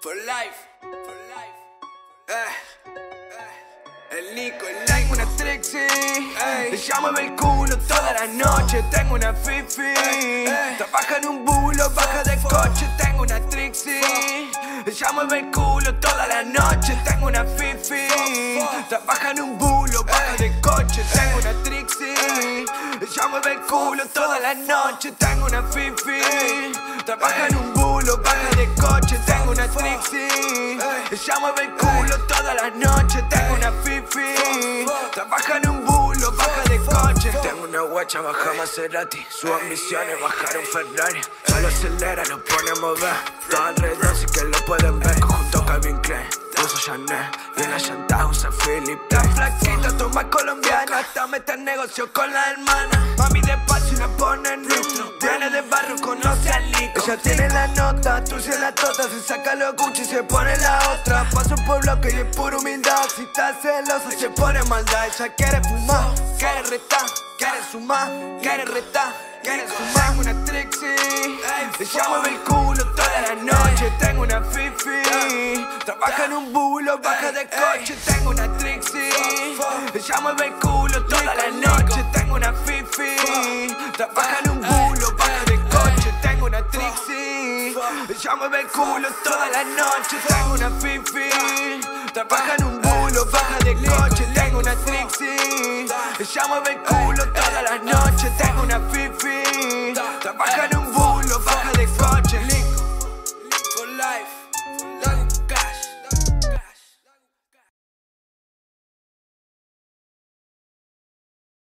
For life, for life. Eh, eh. El Nico, el Tengo una Trixie, le llamo el culo toda la noche. Tengo una Fifi, trabaja en un bulo, baja de coche. Tengo una Trixie, llamo el culo toda la noche. Tengo una Fifi, trabaja en un bulo, baja de coche. Tengo una Trixie, llamo el culo toda la noche. Tengo una Fifi, trabaja en un bulo, baja de coche. Tengo Trixie, ella mueve el culo toda la noche. Tengo una Fifi, trabaja en un bulo, baja de coche. Tengo una guacha, baja Maserati. Su ambición es bajar un Ferrari. Solo acelera, lo pone a mover. Todo alrededor sí que lo pueden ver. Conjunto Calvin Klein. Uso Chanel y en la llanta usa Philip La flaquita, toma colombiana Hasta meter negocio con la hermana Mami despacio y la pone en conoce al Nico. Ella tiene la nota, tú se la tota Se saca los Gucci y se pone la otra. Paso por bloque y es pura humildad. Si está celosa se pone maldad. Ella quiere fumar, quiere retar Quiere sumar, quiere retar Quiere sumar. Tengo una Trixie Le llamo el culo toda la noche. Tengo una Fifi. Trabaja en un bulo, baja de coche. Tengo una Trixie Le llamo el culo toda la noche. Tengo una Fifi. Trabaja en Le llamo el culo toda la noche. Tengo una Fifi. Trabaja en un bulo, baja de coche. Tengo una Trixie llamo el culo